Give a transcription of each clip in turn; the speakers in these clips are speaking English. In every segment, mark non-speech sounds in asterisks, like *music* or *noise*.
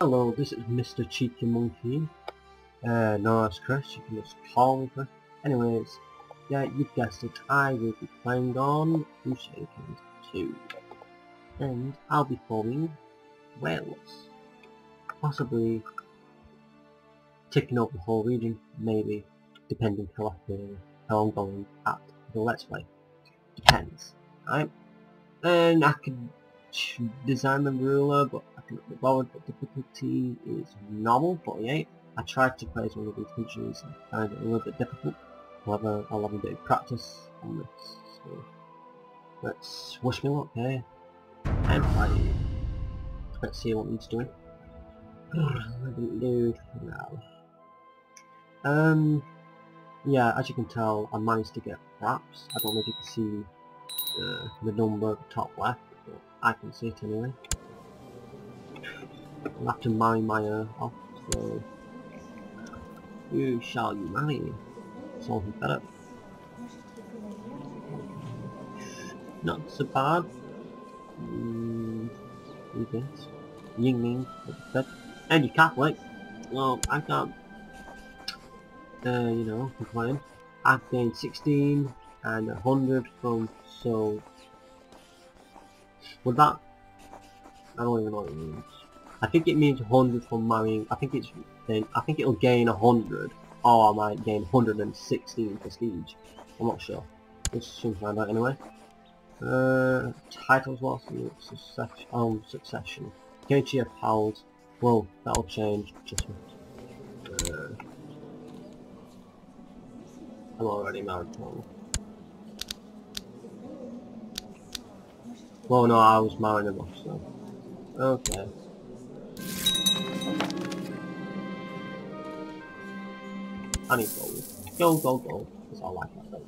Hello, this is Mr. Cheeky Monkey. Uh, no, it's Chris, you can just call me Chris. Anyways, yeah, you guessed it, I will be playing on Crusaders 2. And I'll be forming Wales. Possibly taking over the whole region, maybe, depending how, I'm going at the Let's Play. Depends, right? And I could design the ruler, but I be bothered, but difficulty is normal, 48. I tried to play as one of these countries, I found it a little bit difficult. However, I'll have a bit of practice on this, so let's wish me luck here. And. Let's see what needs doing. I didn't do now. Um, yeah, as you can tell, I managed to get wraps. I don't know if you can see uh, the number at the top left, I can see it anyway. I'll have to marry my uh, off, so... Who shall you marry? Something better. Not so bad. Mm, you guess. Ying Ming, but and you're Catholic. Well, I can't, uh, you know, complain. I've gained 16 and 100 from, so, would that, I don't even know what it means. I think it means 100 from marrying, I think it's, I think it'll gain 100, or I might gain 116 prestige. I'm not sure. Let's soon find out anyway. Uh, titles lost succession. Um, succession. Guarantee of pals. Well, that'll change. Just. Uh, I'm already married to Well, no, I was marrying him off, so. Okay. I need gold. Gold, gold, gold. All I like that gold.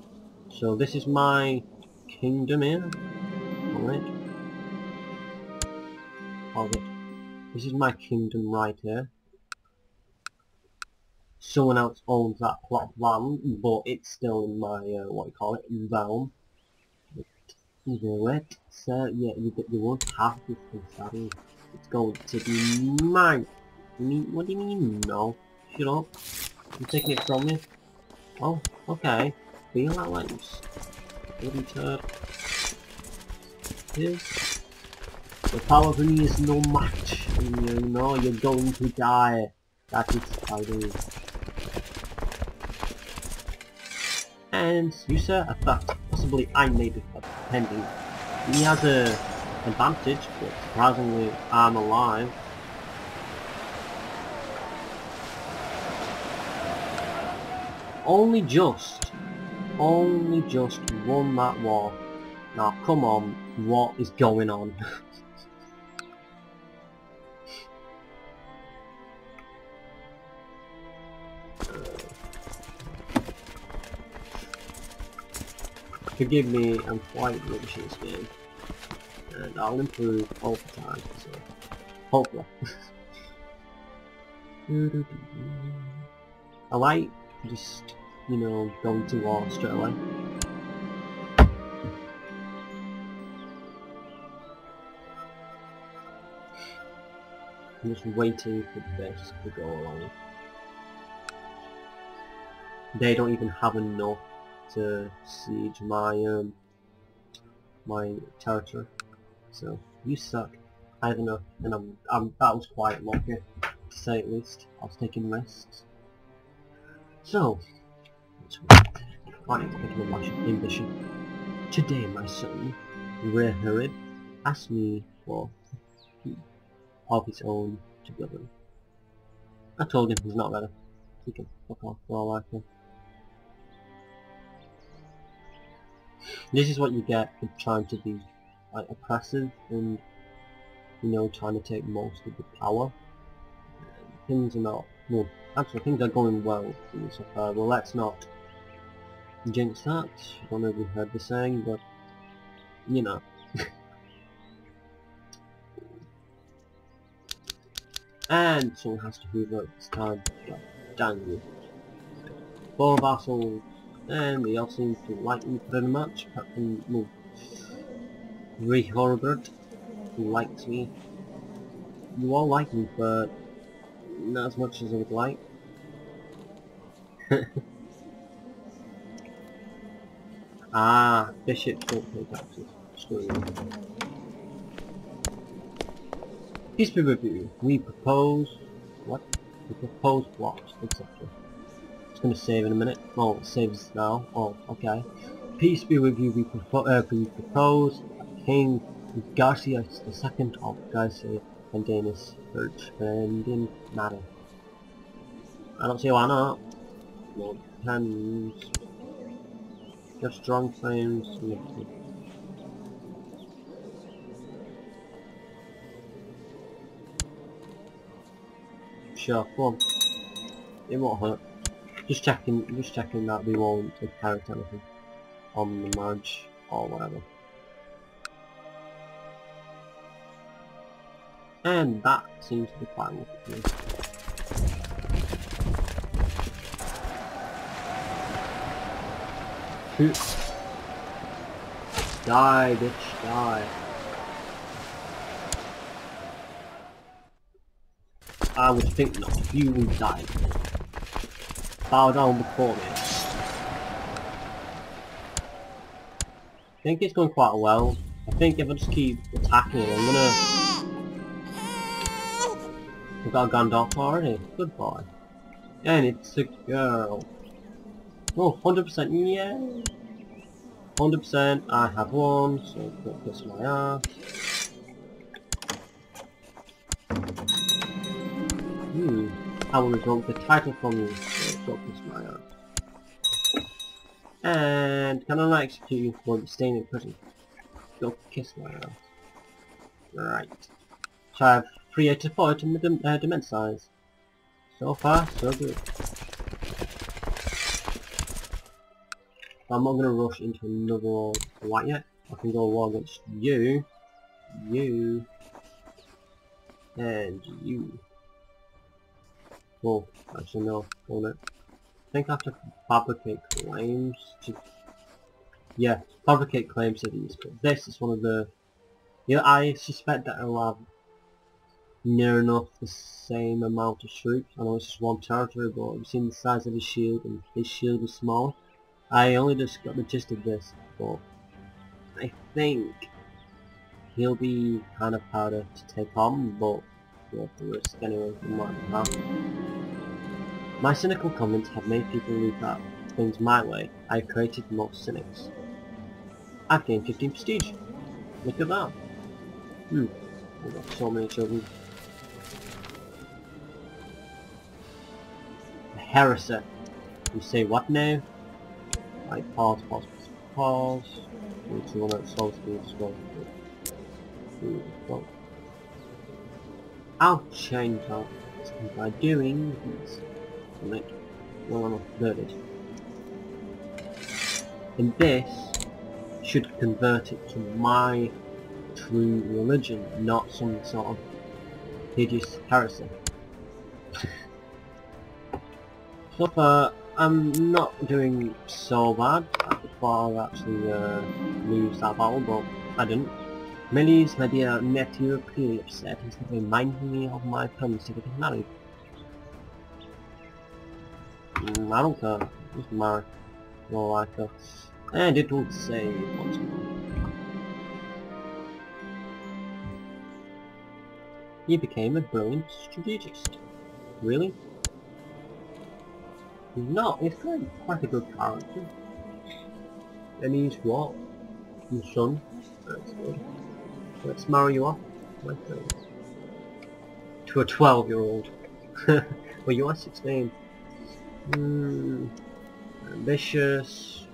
So this is my kingdom here. Alright. Hold it. This is my kingdom right here. Someone else owns that plot of land, but it's still in my, uh, what do you call it, realm. Know it, so yeah, you, you won't have this thing, sorry. It's going to be mine. You mean, what do you mean, no? Shut up. I'm taking it from you. Oh, okay. Feel that ways. Bloody turd. Yes. The power of me is no match. And you know you're going to die. That is how it is. And you sir, a thought possibly I may be pending. He has a advantage, but surprisingly I'm alive. Only just, only just won that war. Now come on, what is going on? *laughs* Forgive me, I'm quite rubbish in this game. And I'll improve all the time, so hopefully. *laughs* I like just, you know, going to war straight away. I'm just waiting for this to go along. They don't even have enough to siege my um my territory. So you suck. I have enough, and I'm, I'm that was quite lucky to say at least. I was taking risks. So need to pick up my ambition. Today, my son, Reharid, asked me for of his own to govern. I told him he's not ready. He can fuck off for all I care. This is what you get for trying to be like oppressive and you know trying to take most of the power. Things are not well actually things are going well. Well let's not jinx that. I don't know if you've heard the saying but you know. *laughs* and someone has to hoover up this time. Damn you. Four vassals and they all seem to like me very much, apart from well, Ray Horribird, who likes me. you all like me, but not as much as I would like. *laughs* ah, bishops don't pay taxes. Screw you. Peace be with you. We propose... What? We propose blocks, etc. It's gonna save in a minute. Oh, it saves now. Oh, okay. Peace be with you. We, propo uh, we propose King Garcia II of Garcia and Danish Bertrandin matter. I don't see why not. No hands. Just strong claims. Sure, come on. It won't hurt. Just checking, just checking that we won't inherit anything on the marriage or whatever. And that seems to be quite good. Shoot. Die, bitch, die. I would think not. You will die. Bow down before me. I think it's going quite well. I think if I just keep attacking I'm gonna we got a Gandalf already. Good boy. And it's a girl. Oh, 100% yeah. 100% I have one, so put this in my ass. I will revoke the title from you, so my ass. And can I not execute you for staying in prison? Go kiss my ass. Right. So I have created the dim uh, demesne size. So far, so good. I'm not going to rush into another war quite yet. I can go war against you, you, and you. Well, actually no, hold it. I think I have to fabricate claims to... Yeah, fabricate claims to these, but this is one of the... Yeah, I suspect that I'll have near enough the same amount of troops. I know it's just one territory, but you've seen the size of his shield, and his shield is small. I only just got the gist of this, but I think he'll be kind of harder to take on, but you have to risk anyway My cynical comments have made people look at things my way. I have created more cynics. I've gained 15 prestige. Look at that. Hmm. I've got so many children. Harrison. You say what now? Like pause, pause, pause, pause. Need to run out slow speed as well. I'll change that by doing this. Like, no, no, no, there it is. And this should convert it to my true religion, not some sort of hideous heresy. *laughs* So far, I'm not doing so bad. I thought I'd actually uh, lose that battle, but I didn't. Millie's my dear nephew clearly upset. He's reminding me of my promise to get married. Mm, I don't care. Just marry. No like her. And it will say once more. He became a brilliant strategist. Really? No, it's quite, quite a good character. And he's what? Your son? That's good. Let's marry you off. To a 12 year old. *laughs* well, you are 16. Hmm. Ambitious.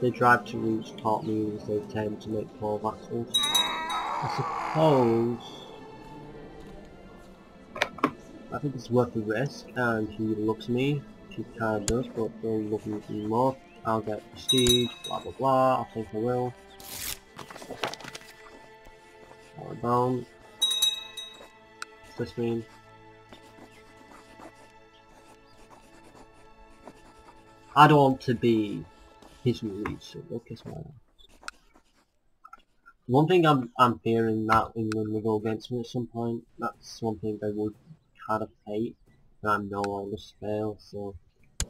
They drive to reach top means they tend to make poor vassals. I suppose I think it's worth the risk, and he looks me. He kinda does, but don't look me more. I'll get prestige, blah blah blah, I think I will. Power down. What's this mean? I don't want to be his release, so look kiss my. One thing I'm I'm fearing that England will go against me at some point. That's one thing they would kind of hate. And I'm no longer fail, so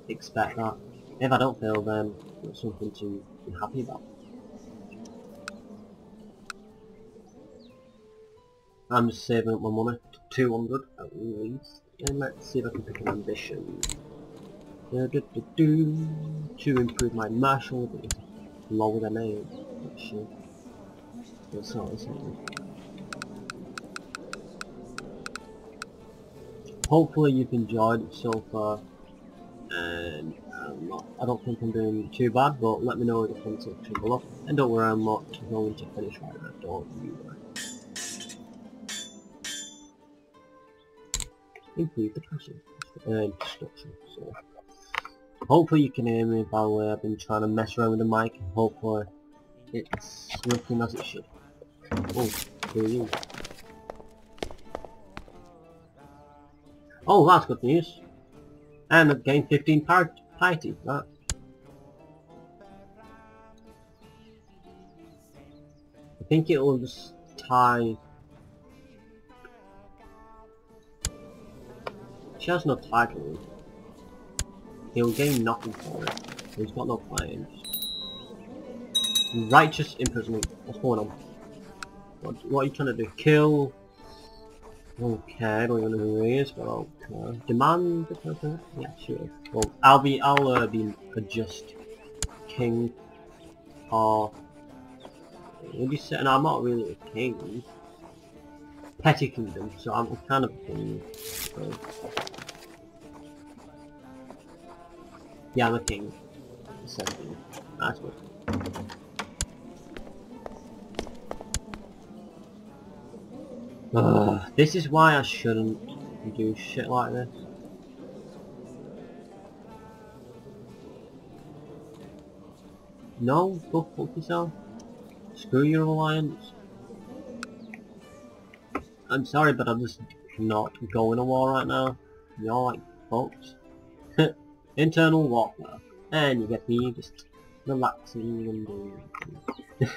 expect that. If I don't fail, then it's something to be happy about. I'm just saving up my money. 200 at least. And let's see if I can pick an ambition. To improve my martial ability. Lower than aim. Actually. That's not same. Hopefully you've enjoyed it so far. And um, I'm not, I don't think I'm doing too bad, but let me know in the comment section below. And don't worry, I'm not going to finish right now, don't you worry. Improve the castle and destruction, so hopefully you can hear me by the way I've been trying to mess around with the mic hopefully it's working as it should. Oh, here you. Oh, that's good news. And I've gained 15 piety. That. I think it will just tie... She has no title. He'll gain nothing for it. He's got no claims. Righteous imprisonment. What's going on? What, what are you trying to do? Kill? Okay, I don't even know who he is, but okay. Demand the person? Yeah, sure. Well, I'll be, I'll uh, be a just king. Or, would you say, and I'm not really a king. Petty kingdom, so I'm kind of a king. So. Yeah, I'm a king. Essentially. That's good. Uh, this is why I shouldn't do shit like this. No, go fuck yourself. Screw your alliance. I'm sorry, but I'm just not going to war right now. You're like fucked. Internal warfare. And you get me just relaxing and doing *laughs*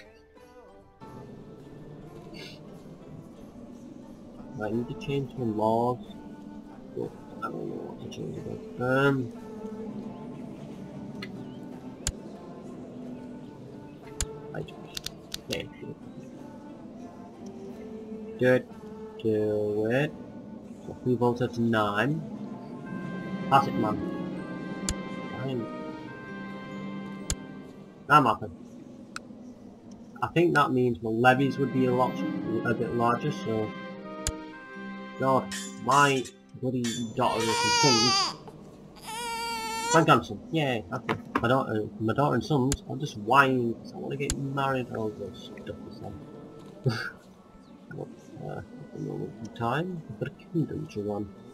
I need to change the laws. But I don't know what to change about. Um. I just yeah, do it. Do it. So we voted nine. Pass it, man. Nine. I'm. I think that means my levies would be a lot, a bit larger, so God, my bloody daughter and sons. My grandson, yay, happy. My daughter, my daughter and sons are just whining because I want to get married and all this stuff with *laughs* but, uh, at the moment in time, I've a kingdom to run.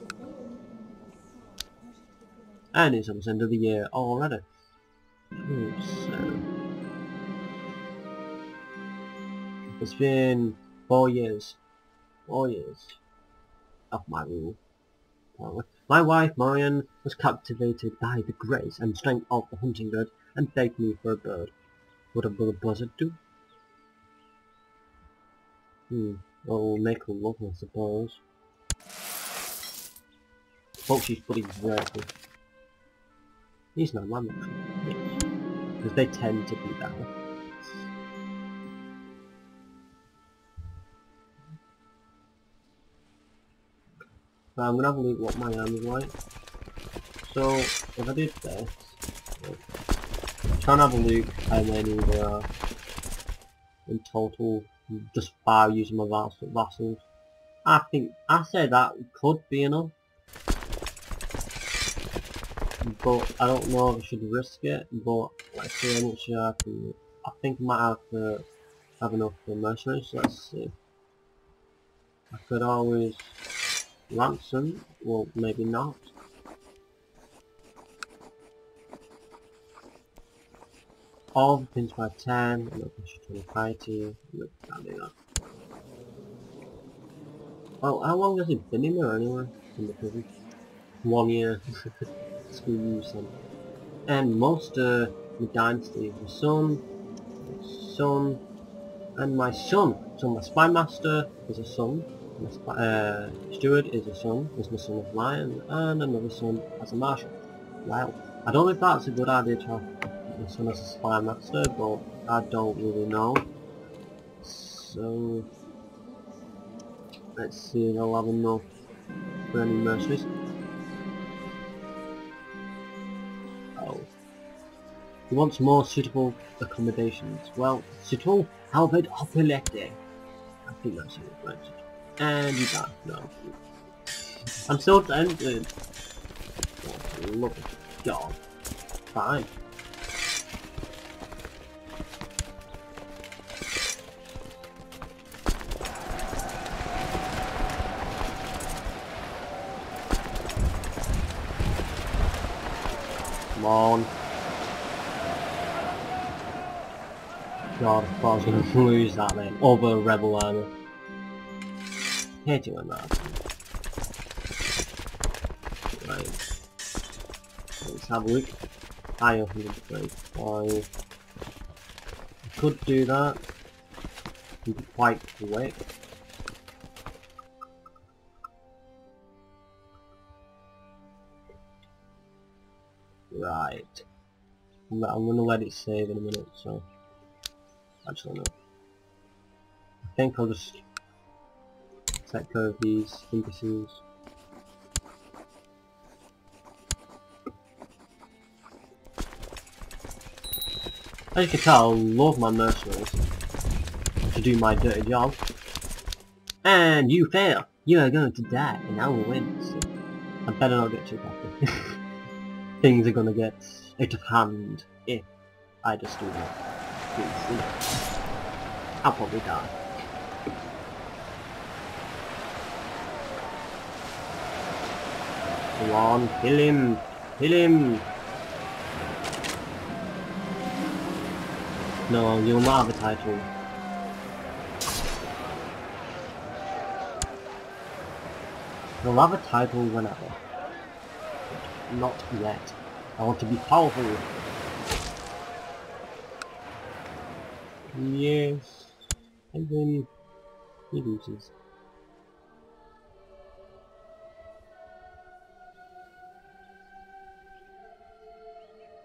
And it's almost end of the year already. So, it's been four years. Four years of my rule. My wife, Marian, was captivated by the grace and strength of the hunting bird and begged me for a bird. What a buzzard do? Hmm, well, we'll make her love, I suppose. Hope she's pretty worthy. He's man, actually. Because they tend to be that way. So I'm gonna have a look what my arm is like. So if I did this, I'm trying have a look many there are in total just by using my vassals. I think I say that could be enough. But I don't know if I should risk it, but let's see how much I can I think I might have to have enough for mercenaries, let's see. I could always ransom? Well, maybe not. All the pins by 10, and open to 25 to look at that. Oh, how long has it been in there anyway? In the prison? One year. *laughs* Screw you, son. And most uh, the dynasty, the son, son, and my son. So my spy master is a son, my spy, uh, steward is a son, is my son of lion, and another son as a marshal. Well, I don't know if that's a good idea to have my son as a spy master, but I don't really know. So let's see I'll have enough for any mercenaries. He wants more suitable accommodations. Well, suitable Albert Opelete. I think that's it, right? And you die. No. I'm still tempted. Oh, love it. God. Fine. Come on. God, I thought was gonna lose that then. Over Rebel Armor. Hate it when that. Right. Let's have a look. I 135. I could do that. Be quite quick. Right. I'm gonna let it save in a minute, so... Actually, no. I think I'll just set care of these imbeciles. As you can tell, I love my mercenaries to do my dirty job. And you fail! You are going to die, and I will win. So I better not get too happy. *laughs* Things are gonna get out of hand if I just do that. I'll probably die. Come on, kill him! Kill him! No, you'll not have a title. You'll have a title whenever. Not yet. I want to be powerful. Yes. And then he loses.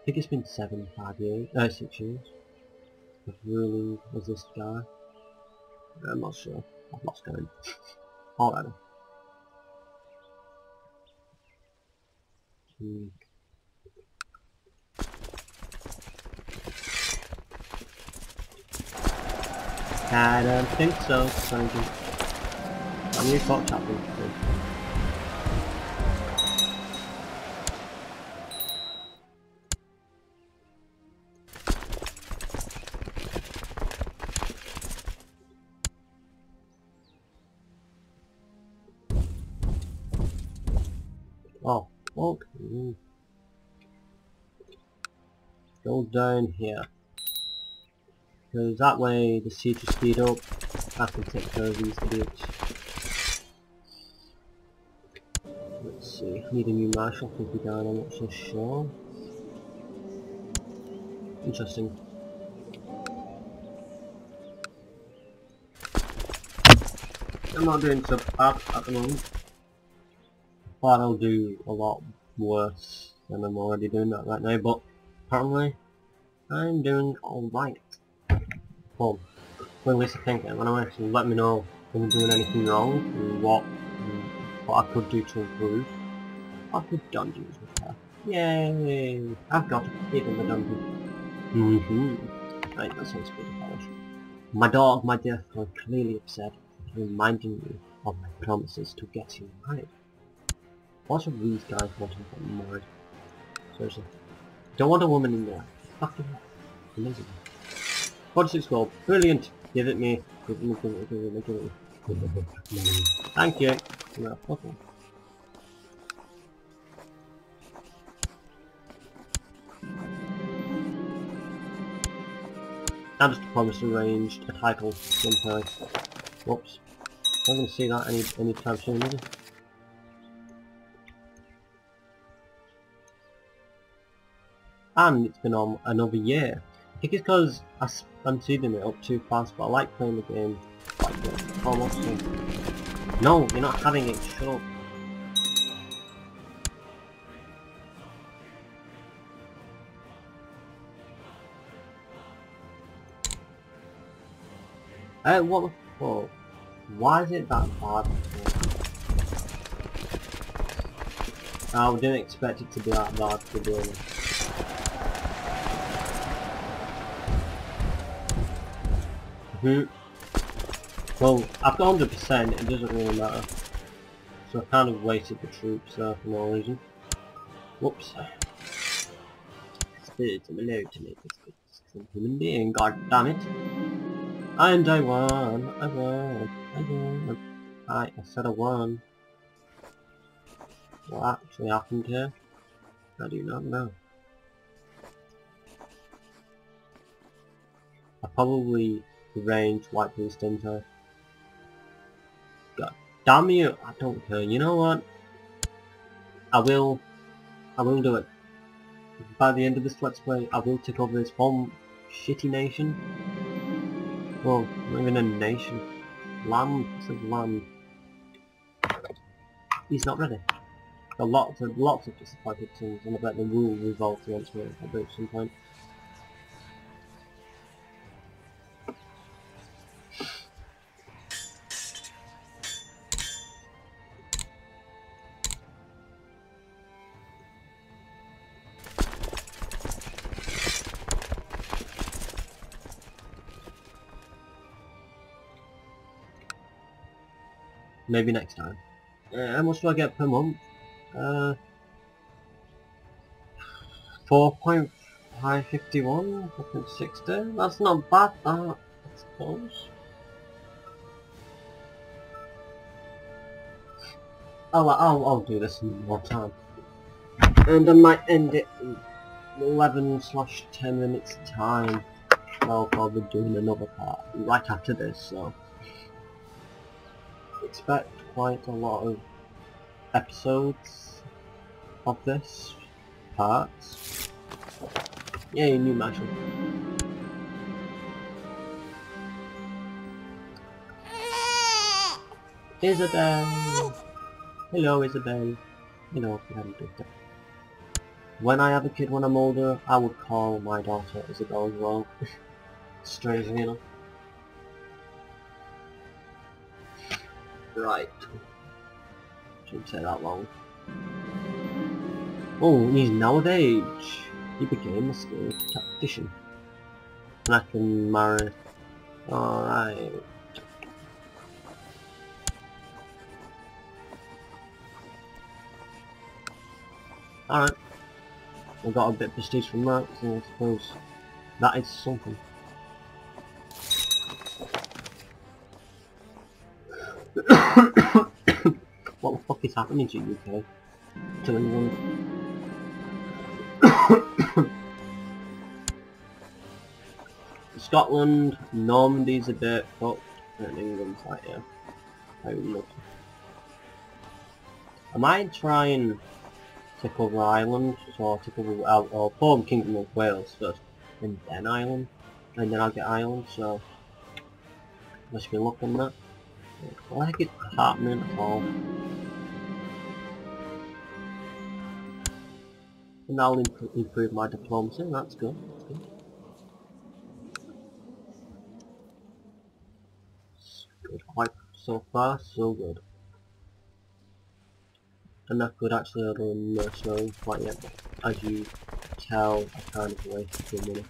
I think it's been seven, five years, uh, six years of ruling as this guy. I'm not sure. I've lost going. *laughs* Alright. Hmm. I don't think so, thank you. I need to chapel. Oh, okay. Go down here. Because that way the siege will speed up. I can take care of these idiots. Let's see, I need a new marshal could be down, I'm not so sure. Interesting. I'm not doing so bad at the moment. But I'll do a lot worse than I'm already doing that right now, but apparently I'm doing alright well, when Lisa think it, when I actually let me know if I'm doing anything wrong and what and what I could do to improve. I've got dungeons with her. Yay! I've got it in the dungeon. Mm-hmm. Right, that sounds pretty harsh. My dog, my dear friend, clearly upset, reminding me of my promises to get you married. What of these guys wanting get married? Seriously. Don't want a woman in there. Fucking amazing. 46 gold. Brilliant. Give it me. Give it me, give it me, give it me. Thank you. No, okay. I just promised arranged a title sometime. Whoops. I'm gonna see that any any time soon, is it? And it's been on another year. Think it's because I'm speeding it up too fast, but I like playing the game like this. No, you're not having it. Shut up. Uh, what the fuck? Why is it that bad? I didn't expect it to be that bad, to be honest. Well, I've got 100%, it doesn't really matter. So I kind of wasted the troops there for no reason. Whoops. Spirits of alert to make this human being, god damn it. And I won, I won, I won. I, I said I won. What actually happened here? I do not know. I probably range white beast, didn't God damn you! I don't care. You know what? I will. I will do it. By the end of this let's play, I will take over this one shitty nation. Well, not even a nation. Land. It says land. He's not ready. Got lots of lots of disappointed teams, and I bet they will revolt against me at some point. Maybe next time. Uh, how much do I get per month? Uh, 4.551, 4.60? That's not bad, that, I suppose. I'll, I'll, I'll do this in more time. And I might end it in 11 slash 10 minutes time. I'll probably doing another part right after this, so expect quite a lot of episodes of this part. Yay, new mansion. Isabel! Hello, Isabel. You know, if you haven't done that. When I have a kid when I'm older, I would call my daughter Isabel as well. *laughs* Strangely enough. Right. Shouldn't say that long. Oh, he's now of age. He became a skilled tactician. And I can marry. Alright. Alright. I got a bit of prestige from that, so I suppose that is something. What the fuck is happening to you, UK? To England? Scotland, Normandy's a bit fucked, and England's like, yeah, how lucky. I might try and take over Ireland, so take over, uh, or form Kingdom of Wales first, and then Ireland, and then I'll get Ireland, so let's be looking at that. Like it happening at all. And I'll imp improve my diplomacy, that's good. That's good. good. Quite so far, so good. And that could actually order a mercenary quite yet, as you tell, I kind of wasted your money.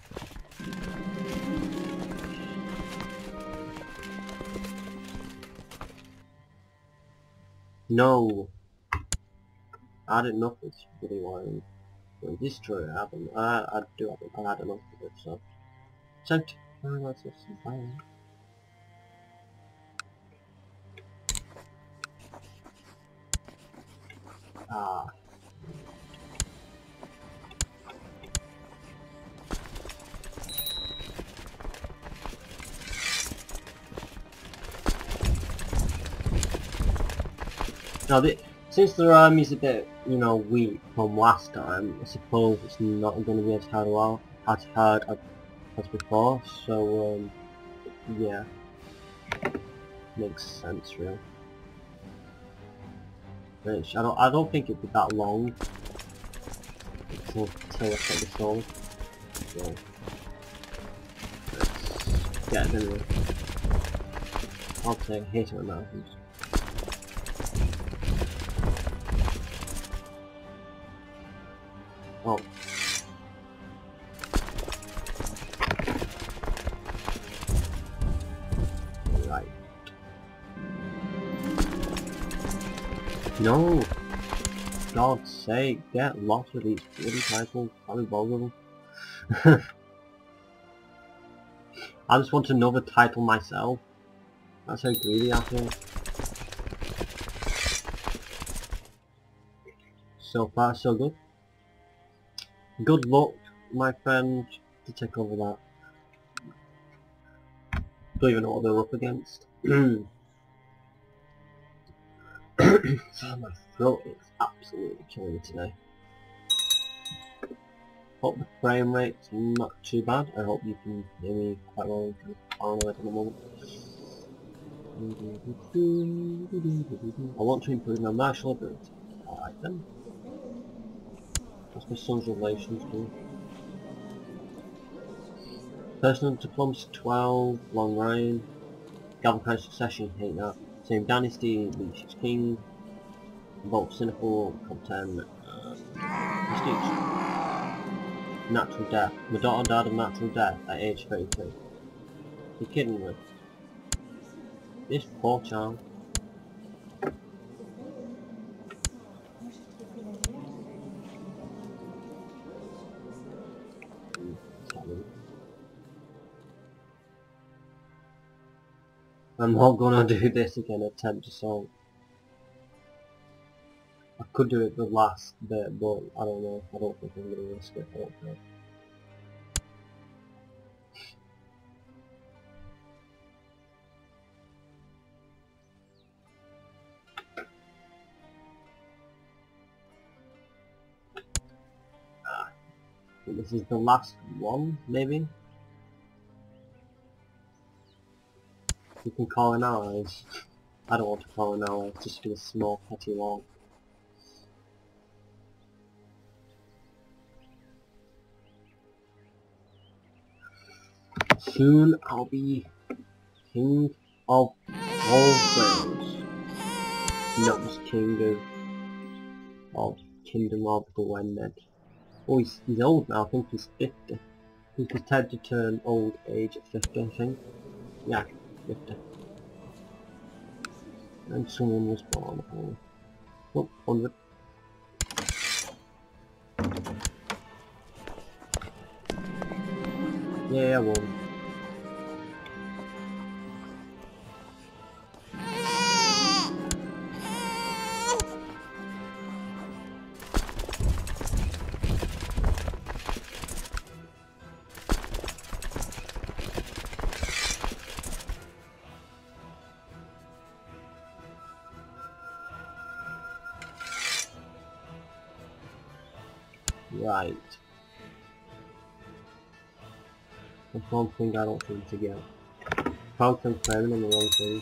No! I had enough of this bloody wine. Well, this I haven't. I, I do have I had enough of it, so. So, let's have some fun. Ah. Now, the, since the army's a bit, you know, weak from last time, I suppose it's not going to be as hard, well, as hard as, before, so um, yeah, makes sense really. Which I don't, I don't think it'd be that long until, until I get this all. So, let's get it anyway. I'll take hit it with Oh. Right. No! God's sake, get lost with these bloody titles, of them. *laughs* I just want another title myself. That's how greedy I feel. So far so good. Good luck, my friend, to take over that. Don't even know what they're up against. *clears throat* my throat is absolutely killing me today. Hope the frame rate's not too bad. I hope you can hear me quite well at the moment. I want to improve my martial ability. Alright then. That's my son's relations too. Personal diplomacy 12, long reign. Gavelkind succession, hate that. Same dynasty, leadership king. Both cynical, content, uh, prestige. Natural death. My daughter died of natural death at age 33. You kidding me? This poor child. I'm not gonna do this again, attempt assault. I could do it the last bit, but I don't know. I don't think I'm gonna risk it. I. Ah, this is the last one, maybe? You can call in allies. I don't want to call in allies, just be a small petty wall. Soon I'll be king of all realms. Not just king of, of Kingdom of the Gwynedd. Oh, he's, he's old now, I think he's 50. I think he's time to turn old age at 50, I think. Yeah, 50. And someone was born. Oh, oh 100. Yeah, One thing I don't seem to get. Found confirming on the wrong thing.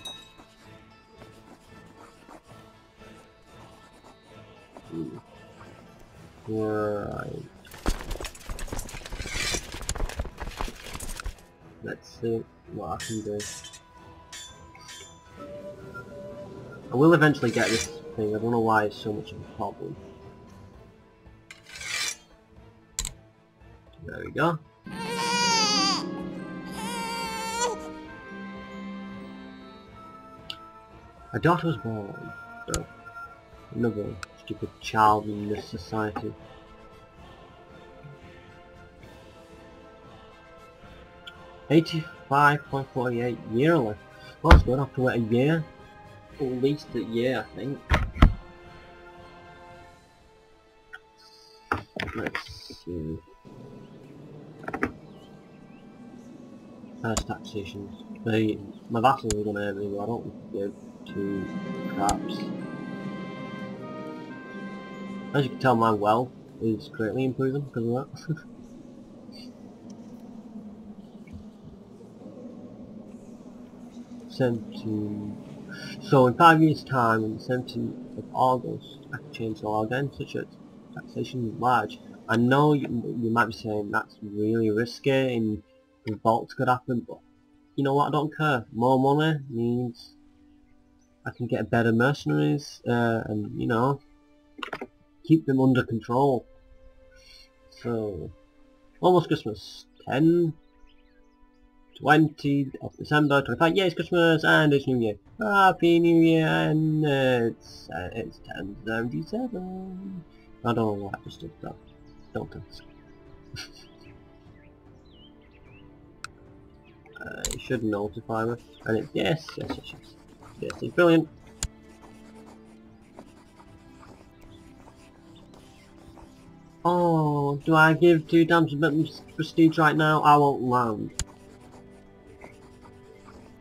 Hmm. Right. Let's see what I can do. I will eventually get this thing, I don't know why it's so much of a problem. There we go. A daughter was born. So, another stupid child in this society. Eighty-five point forty-eight yearly. Well, that's going I have to wait a year. At least a year, I think. first taxation. My, my vassals are going to me, I don't give two craps. As you can tell, my wealth is greatly improving because of that. *laughs* Sent to... So in five years' time, on the 17th of August, I can change the law again, such as taxation is large. I know you, you might be saying that's really risky and revolt could happen, but you know what, I don't care. More money means I can get better mercenaries uh, and, you know, keep them under control. So, almost Christmas. 10, 20 of December 25. Yeah, it's Christmas and it's New Year. Happy New Year and it's, uh, it's 1077. I don't know why I just did that. Don't ask. *laughs* uh, it should notify me. And it's yes, yes, yes, yes. Yes, it's brilliant. Oh, do I give two times a prestige right now? I won't land.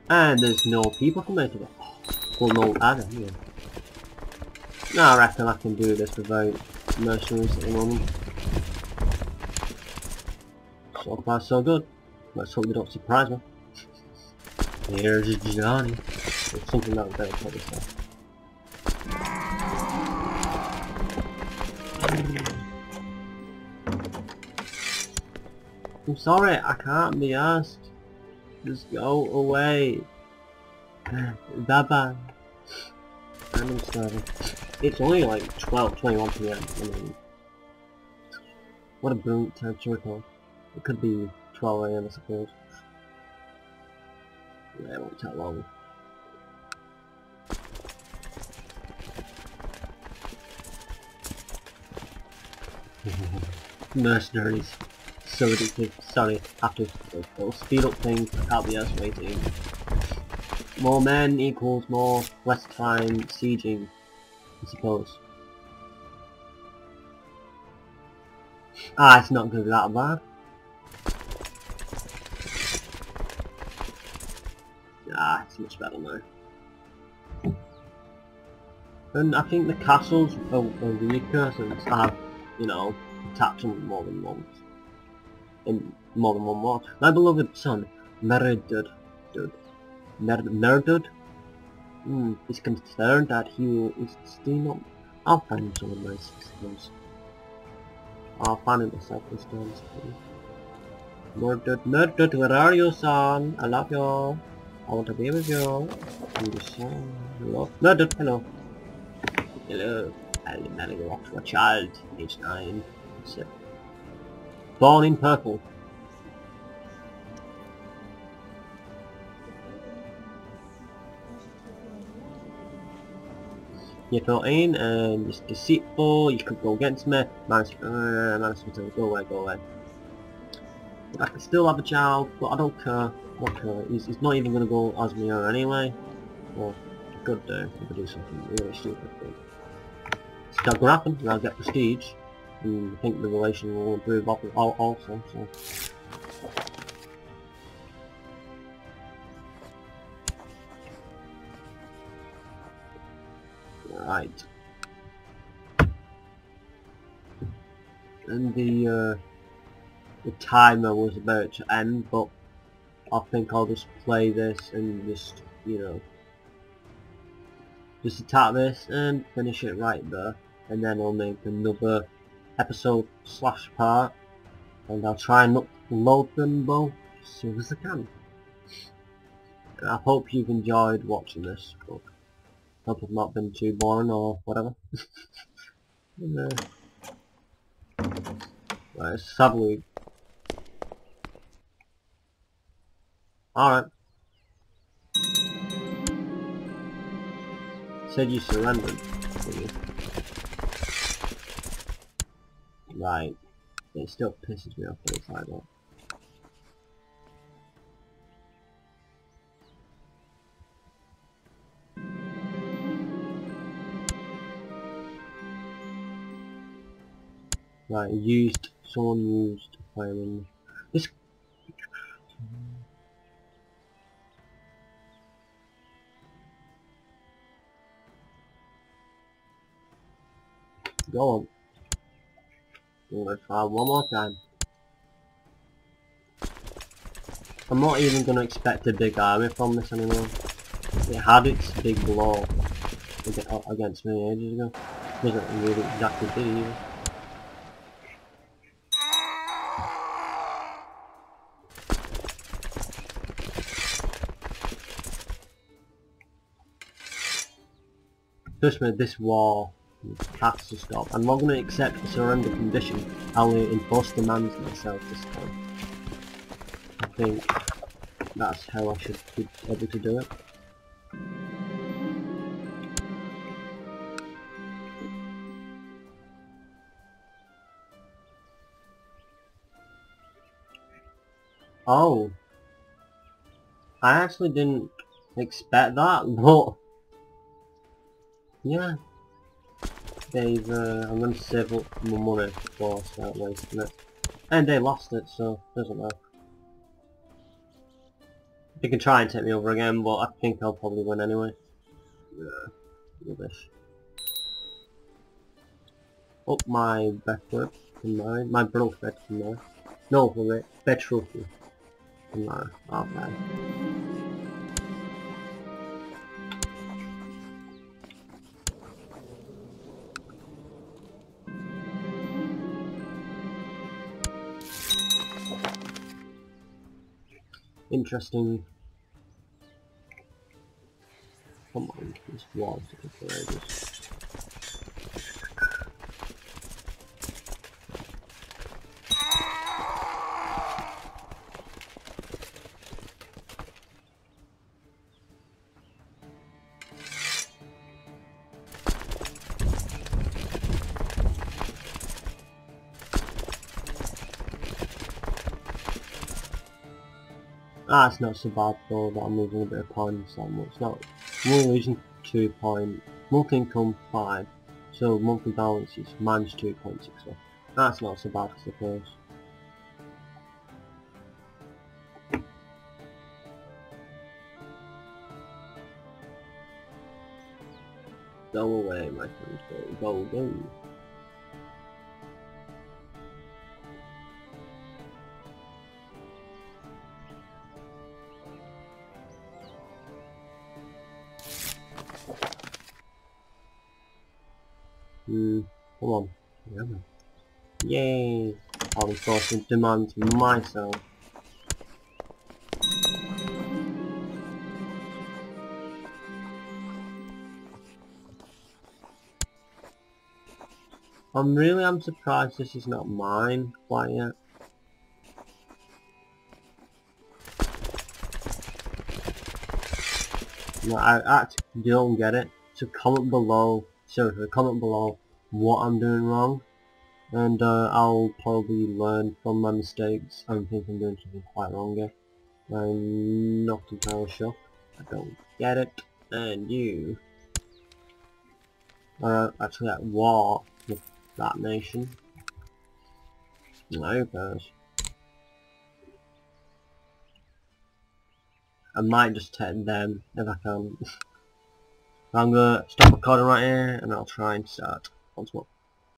And there's no people coming to it. Well, no other here. No, I reckon I can do this without mercenaries at the moment. So far so good. Let's hope they don't surprise me. Here's Johnny. It's something that was better probably say. I'm sorry, I can't be asked. Just go away. *sighs* Bye bye. I'm starving. It's only like 12, 21 p.m. I mean, what a brilliant time to record. It could be 12 a.m. I suppose. Long. Mercenaries. So addictive. Sorry, have to will speed up things. I can't be asked waiting. More men equals more less time sieging, I suppose. Ah, it's not to be that bad. Much better now. And I think the castles are, are weaker since I've, you know, attacked them more than once. In more than one. My beloved son, Meredud, Mer Merdud, hmm, is concerned that he is still not... I'll find some of my skills. I'll find it myself this time. Merdud, Merdud, where are you, son? I love you. I want to be with you. Hello. Merdud, hello. Hello. I'm married off to a child, age 9. So, born in purple. You're 14 and it's deceitful, you could go against me, minus, uh, minus go away, go away. I can still have a child, but I don't care. Okay, he's, he's not even going to go as Osmia anyway. Well, good do. He could do something really stupid. It's not going to happen, I'll get prestige. And I think the relation will improve also, so... Right. And the, uh, the timer was about to end, but I think I'll just play this and just, you know, just attack this and finish it right there. And then I'll make another episode slash part. And I'll try and upload them both as soon as I can. And I hope you've enjoyed watching this. But hope it's not been too boring or whatever. *laughs* and, uh, right, let's have a look. Alright. Said you surrendered. Right. It still pisses me off inside that. Right, used, someone used fireman. Go on. Let's try one more time. I'm not even to expect a big army from this anymore. It had its big blow against me ages ago. Doesn't really exactly do either. Trust me, this war has to stop. I'm not going to accept the surrender condition. I'll uh, enforce demands myself this time. I think that's how I should be able to do it. Oh. I actually didn't expect that, *laughs* but yeah. They've, uh, I'm going to save up my money before I start wasting it. And they lost it, so doesn't matter. They can try and take me over again, but I think I'll probably win anyway. Yeah, rubbish. Up my backward from mine. My broke bed from there. No, wait, bed trophy. From there. Oh man. Interesting. Come on, this wall's taking forever. Ah, it's not so bad though that I'm losing a bit of points that much. Not, I'm only losing 2 points. Monthly income 5. So monthly balance is minus 2.6. So that's not so bad I suppose. Go away my friends, go, go, go. Hmm, come on. Yeah. Yay! I'll enforce demands myself. I'm really I'm surprised this is not mine quite yet. No, I actually don't get it. So comment below so comment below what I'm doing wrong and uh, I'll probably learn from my mistakes. I think I'm doing something quite wrong here. I'm not entirely sure. I don't get it. And you are actually at war with that nation. No, guys. I might just take them if I can. *laughs* I'm gonna stop recording right here and I'll try and start once more.